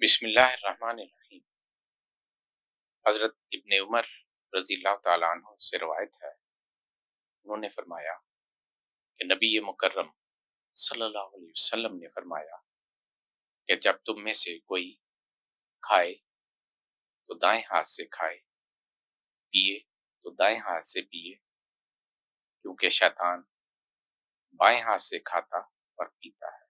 بسم اللہ الرحمن الرحیم۔ حضرت ابن عمر رضی اللہ تعالیٰ عنہ سے روایت ہے۔ انہوں نے فرمایا کہ نبی مکرم صلی اللہ علیہ وسلم نے فرمایا کہ جب تم میں سے کوئی کھائے تو دائیں ہاتھ سے کھائے، پیے تو دائیں ہاتھ سے پیے، کیونکہ شیطان بائیں ہاتھ سے کھاتا اور پیتا ہے۔